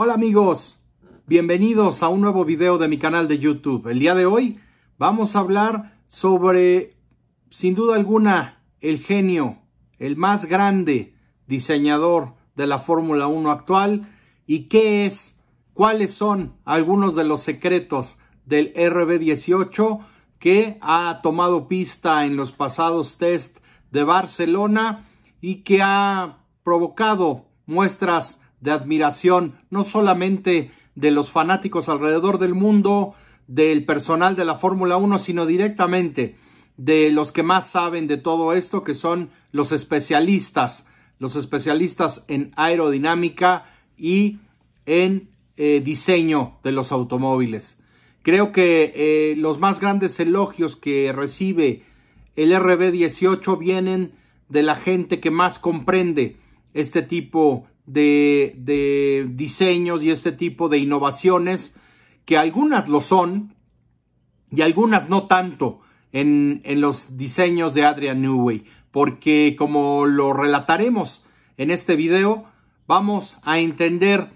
Hola amigos, bienvenidos a un nuevo video de mi canal de YouTube. El día de hoy vamos a hablar sobre, sin duda alguna, el genio, el más grande diseñador de la Fórmula 1 actual y qué es, cuáles son algunos de los secretos del RB18 que ha tomado pista en los pasados test de Barcelona y que ha provocado muestras de admiración no solamente de los fanáticos alrededor del mundo, del personal de la Fórmula 1, sino directamente de los que más saben de todo esto, que son los especialistas, los especialistas en aerodinámica y en eh, diseño de los automóviles. Creo que eh, los más grandes elogios que recibe el RB18 vienen de la gente que más comprende este tipo de, diseños y este tipo de innovaciones, que algunas lo son y algunas no tanto en, en los diseños de Adrian Newey, porque como lo relataremos en este video, vamos a entender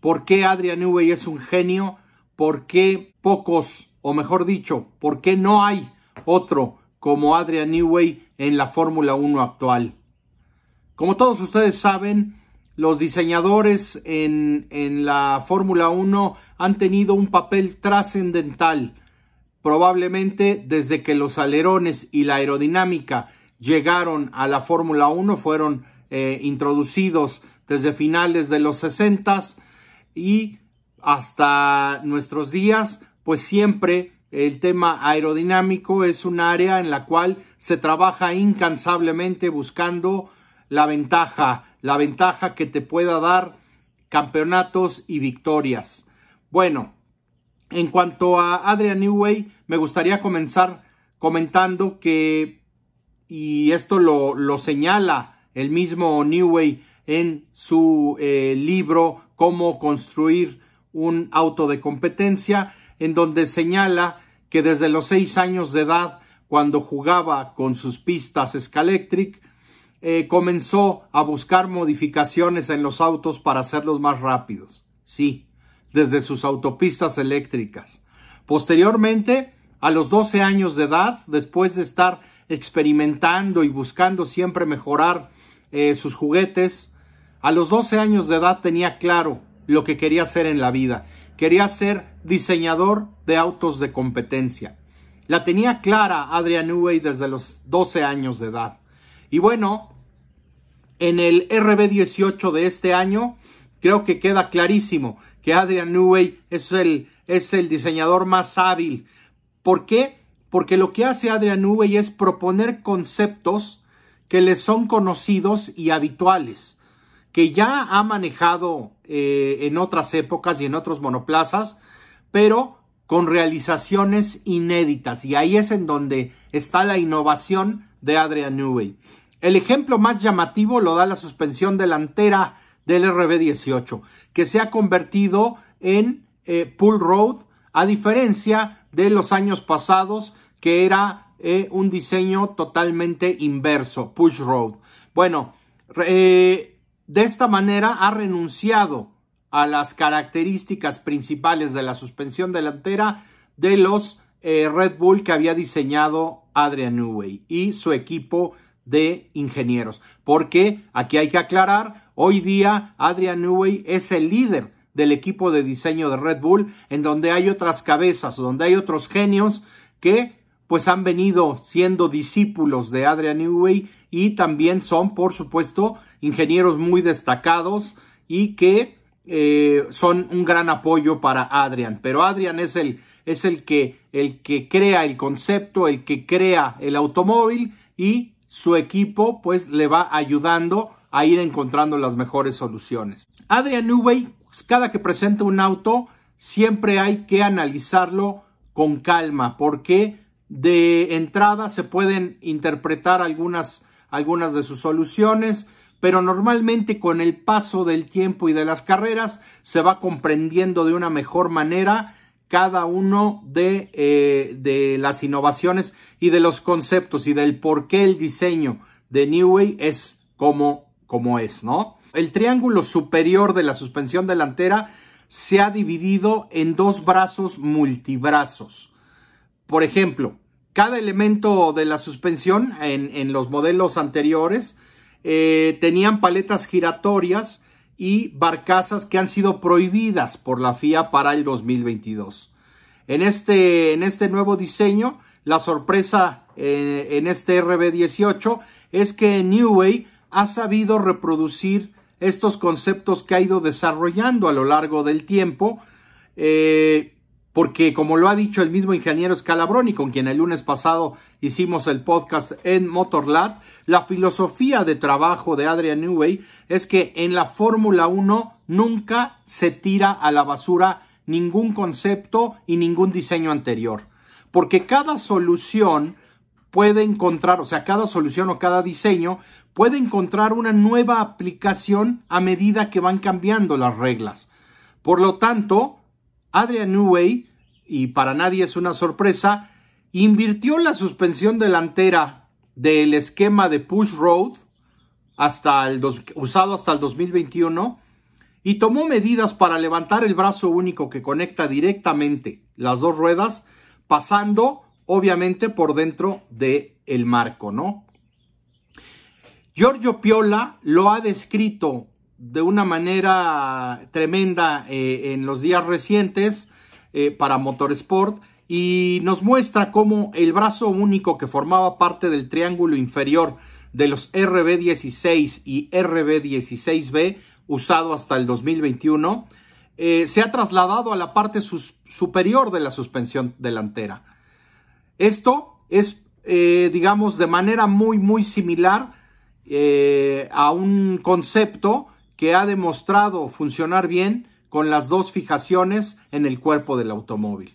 por qué Adrian Newey es un genio, por qué pocos, o mejor dicho, por qué no hay otro como Adrian Newey en la Fórmula 1 actual. Como todos ustedes saben, los diseñadores en, la Fórmula 1 han tenido un papel trascendental, probablemente desde que los alerones y la aerodinámica llegaron a la Fórmula 1, fueron eh, introducidos desde finales de los 60 y hasta nuestros días, pues siempre el tema aerodinámico es un área en la cual se trabaja incansablemente buscando la ventaja, la ventaja que te pueda dar campeonatos y victorias. Bueno, en cuanto a Adrian Newey, me gustaría comenzar comentando que, y esto lo, lo señala el mismo Newey en su eh, libro Cómo construir un auto de competencia, en donde señala que desde los seis años de edad, cuando jugaba con sus pistas Scalectric, eh, comenzó a buscar modificaciones en los autos para hacerlos más rápidos. Sí, desde sus autopistas eléctricas. Posteriormente, a los 12 años de edad, después de estar experimentando y buscando siempre mejorar eh, sus juguetes, a los 12 años de edad tenía claro lo que quería hacer en la vida quería ser diseñador de autos de competencia. La tenía clara Adrian Newey desde los 12 años de edad. Y bueno, en el RB18 de este año, creo que queda clarísimo que Adrian Newey es el, es el diseñador más hábil. ¿Por qué? Porque lo que hace Adrian Newey es proponer conceptos que le son conocidos y habituales que ya ha manejado eh, en otras épocas y en otros monoplazas, pero con realizaciones inéditas. Y ahí es en donde está la innovación de Adrian Newey. El ejemplo más llamativo lo da la suspensión delantera del RB18, que se ha convertido en eh, pull road, a diferencia de los años pasados, que era eh, un diseño totalmente inverso, push road. Bueno, de esta manera ha renunciado a las características principales de la suspensión delantera de los eh, Red Bull que había diseñado Adrian Newey y su equipo de ingenieros. Porque aquí hay que aclarar, hoy día Adrian Newey es el líder del equipo de diseño de Red Bull, en donde hay otras cabezas, donde hay otros genios que pues han venido siendo discípulos de Adrian Newey y también son, por supuesto, ingenieros muy destacados y que eh, son un gran apoyo para Adrian. Pero Adrian es el, es el que, el que crea el concepto, el que crea el automóvil y su equipo pues le va ayudando a ir encontrando las mejores soluciones. Adrian Newey, cada que presenta un auto, siempre hay que analizarlo con calma porque de entrada se pueden interpretar algunas, algunas de sus soluciones, pero normalmente con el paso del tiempo y de las carreras se va comprendiendo de una mejor manera cada uno de, eh, de las innovaciones y de los conceptos y del por qué el diseño de New Way es como, como es, ¿no? El triángulo superior de la suspensión delantera se ha dividido en dos brazos multibrazos. Por ejemplo, cada elemento de la suspensión en, los modelos anteriores eh, tenían paletas giratorias y barcazas que han sido prohibidas por la FIA para el 2022. En este, en este nuevo diseño, la sorpresa eh, en este RB18 es que Newway ha sabido reproducir estos conceptos que ha ido desarrollando a lo largo del tiempo, eh, porque como lo ha dicho el mismo ingeniero Scalabroni, con quien el lunes pasado hicimos el podcast en Motorlab, la filosofía de trabajo de Adrian Newey es que en la Fórmula 1 nunca se tira a la basura ningún concepto y ningún diseño anterior, porque cada solución puede encontrar, o sea, cada solución o cada diseño puede encontrar una nueva aplicación a medida que van cambiando las reglas. Por lo tanto, Adrian Newey, y para nadie es una sorpresa, invirtió la suspensión delantera del esquema de push road hasta el usado hasta el 2021 y tomó medidas para levantar el brazo único que conecta directamente las dos ruedas, pasando obviamente por dentro del el marco, ¿no? Giorgio Piola lo ha descrito de una manera tremenda eh, en los días recientes eh, para Motorsport y nos muestra cómo el brazo único que formaba parte del triángulo inferior de los RB16 y RB16B usado hasta el 2021 eh, se ha trasladado a la parte superior de la suspensión delantera. Esto es, digamos, de manera muy, muy similar eh, a un concepto que ha demostrado funcionar bien con las dos fijaciones en el cuerpo del automóvil.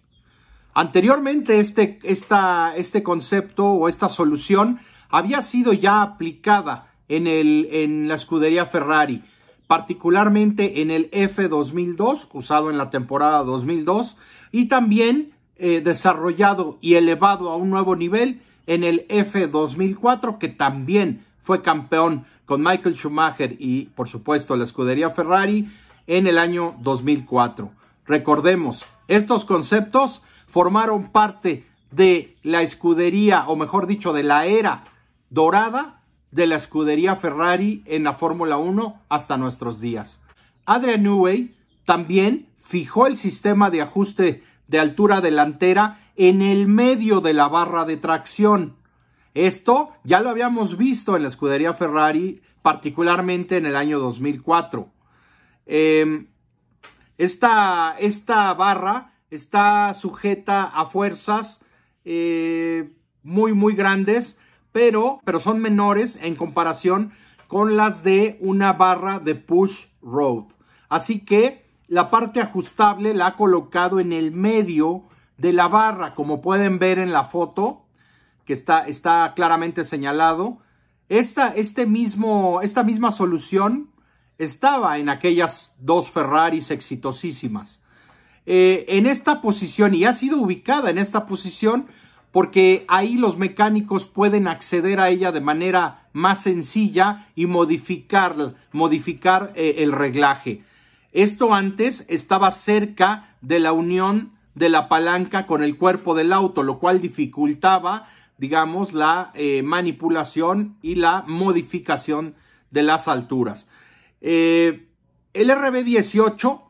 Anteriormente este, este concepto o esta solución había sido ya aplicada en, el, en la escudería Ferrari, particularmente en el F2002, usado en la temporada 2002, y también eh, desarrollado y elevado a un nuevo nivel en el F2004, que también fue campeón con Michael Schumacher y por supuesto la escudería Ferrari en el año 2004. Recordemos, estos conceptos formaron parte de la escudería, o mejor dicho, de la era dorada de la escudería Ferrari en la Fórmula 1 hasta nuestros días. Adrian Newey también fijó el sistema de ajuste de altura delantera en el medio de la barra de tracción, esto ya lo habíamos visto en la escudería Ferrari, particularmente en el año 2004. Em, esta, esta, barra está sujeta a fuerzas eh, muy, muy grandes, pero, pero son menores en comparación con las de una barra de push road. Así que la parte ajustable la ha colocado en el medio de la barra, como pueden ver en la foto que está, está claramente señalado. Esta, este mismo, esta misma solución estaba en aquellas dos Ferraris exitosísimas. Eh, en esta posición, y ha sido ubicada en esta posición, porque ahí los mecánicos pueden acceder a ella de manera más sencilla y modificar, modificar eh, el reglaje. Esto antes estaba cerca de la unión de la palanca con el cuerpo del auto, lo cual dificultaba digamos, la eh, manipulación y la modificación de las alturas. Eh, el RB18,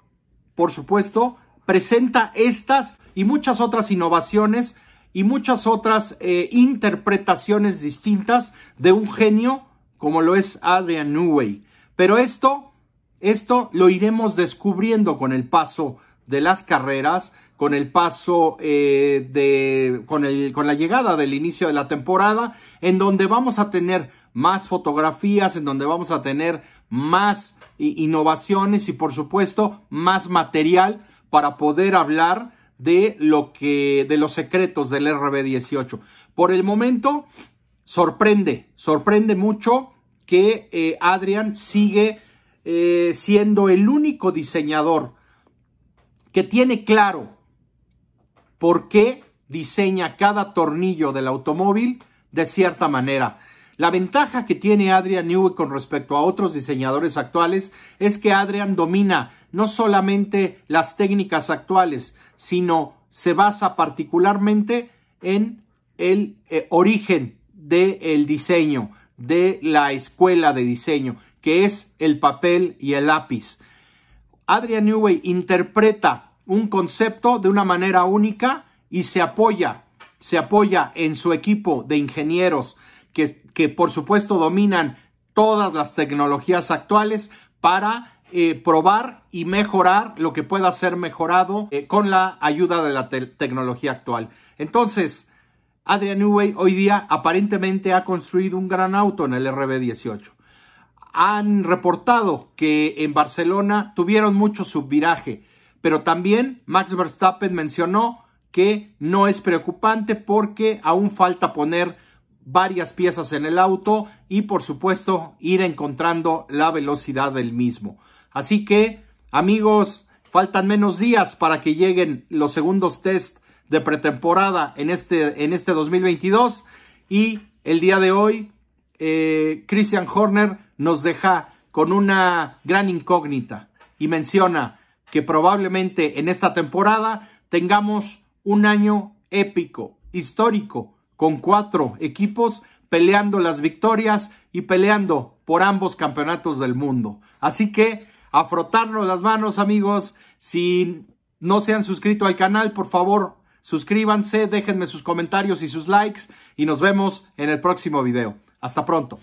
por supuesto, presenta estas y muchas otras innovaciones y muchas otras eh, interpretaciones distintas de un genio como lo es Adrian Newey. Pero esto, esto lo iremos descubriendo con el paso de las carreras con el paso eh, de, con, el, con la llegada del inicio de la temporada, en donde vamos a tener más fotografías, en donde vamos a tener más innovaciones y por supuesto más material para poder hablar de lo que, de los secretos del RB18. Por el momento, sorprende, sorprende mucho que eh, Adrian sigue eh, siendo el único diseñador que tiene claro por qué diseña cada tornillo del automóvil de cierta manera. La ventaja que tiene Adrian Newey con respecto a otros diseñadores actuales es que Adrian domina no solamente las técnicas actuales, sino se basa particularmente en el eh, origen del diseño, de la escuela de diseño, que es el papel y el lápiz. Adrian Newey interpreta un concepto de una manera única y se apoya, se apoya en su equipo de ingenieros que, por supuesto dominan todas las tecnologías actuales para eh, probar y mejorar lo que pueda ser mejorado eh, con la ayuda de la tecnología actual. Entonces, Adrian Newey hoy día aparentemente ha construido un gran auto en el RB18. Han reportado que en Barcelona tuvieron mucho subviraje, pero también Max Verstappen mencionó que no es preocupante porque aún falta poner varias piezas en el auto y por supuesto ir encontrando la velocidad del mismo. Así que amigos, faltan menos días para que lleguen los segundos test de pretemporada en este, en este 2022 y el día de hoy eh, Christian Horner nos deja con una gran incógnita y menciona que probablemente en esta temporada tengamos un año épico, histórico, con cuatro equipos peleando las victorias y peleando por ambos campeonatos del mundo. Así que a frotarnos las manos amigos, si no se han suscrito al canal, por favor suscríbanse, déjenme sus comentarios y sus likes y nos vemos en el próximo video. Hasta pronto.